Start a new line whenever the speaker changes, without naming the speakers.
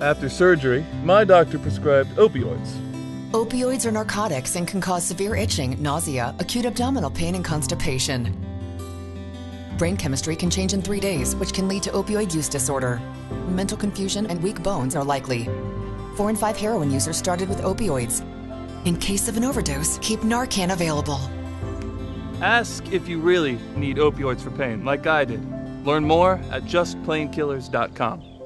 After surgery, my doctor prescribed opioids.
Opioids are narcotics and can cause severe itching, nausea, acute abdominal pain, and constipation. Brain chemistry can change in three days, which can lead to opioid use disorder. Mental confusion and weak bones are likely. Four in five heroin users started with opioids. In case of an overdose, keep Narcan available.
Ask if you really need opioids for pain, like I did. Learn more at justplainkillers.com.